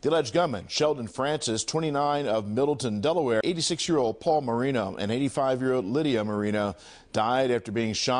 The alleged gunman, Sheldon Francis, 29 of Middletown, Delaware, 86 year old Paul Marino, and 85 year old Lydia Marino died after being shot.